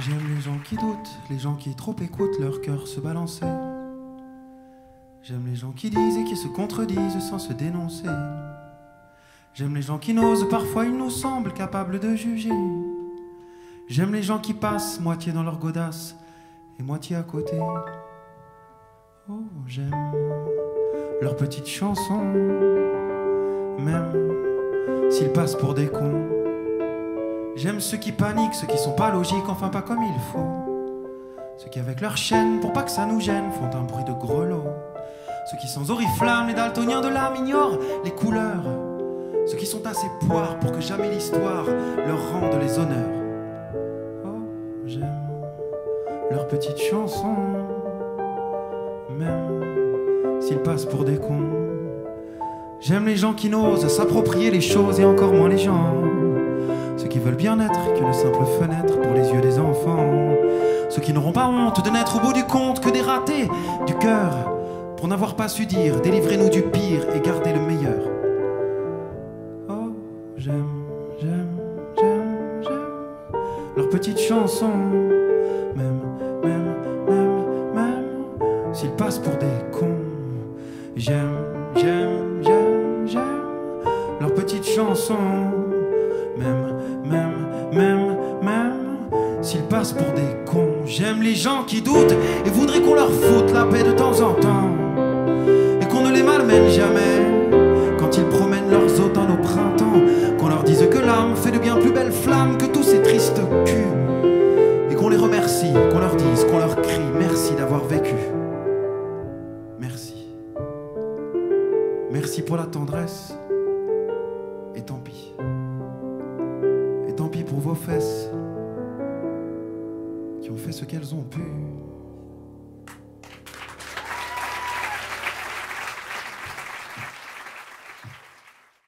J'aime les gens qui doutent, les gens qui trop écoutent leur cœur se balancer. J'aime les gens qui disent et qui se contredisent sans se dénoncer. J'aime les gens qui n'osent, parfois ils nous semblent capables de juger. J'aime les gens qui passent moitié dans leur godasse et moitié à côté. Oh, j'aime leurs petites chansons, même s'ils passent pour des cons. J'aime ceux qui paniquent, ceux qui sont pas logiques, enfin pas comme il faut. Ceux qui avec leur chaîne, pour pas que ça nous gêne, font un bruit de grelot. Ceux qui sans oriflamme, les daltoniens de l'âme ignorent les couleurs. Ceux qui sont assez poires pour que jamais l'histoire leur rende les honneurs. Oh, j'aime leurs petites chansons, même s'ils passent pour des cons. J'aime les gens qui n'osent s'approprier les choses et encore moins les gens. Qui veulent bien être qu'une simple fenêtre pour les yeux des enfants. Ceux qui n'auront pas honte de n'être au bout du compte que des ratés du cœur pour n'avoir pas su dire délivrez-nous du pire et gardez le meilleur. Oh, j'aime, j'aime, j'aime, j'aime leurs petites chansons, même, même, même, même s'ils passent pour des cons. J'aime, j'aime, j'aime, j'aime leurs petites chansons, même s'ils passent pour des cons. J'aime les gens qui doutent et voudraient qu'on leur foute la paix de temps en temps et qu'on ne les malmène jamais quand ils promènent leurs dans nos printemps. Qu'on leur dise que l'âme fait de bien plus belles flammes que tous ces tristes culs et qu'on les remercie, qu'on leur dise, qu'on leur crie merci d'avoir vécu. Merci. Merci pour la tendresse. Et tant pis. Et tant pis pour vos fesses ont fait ce qu'elles ont pu.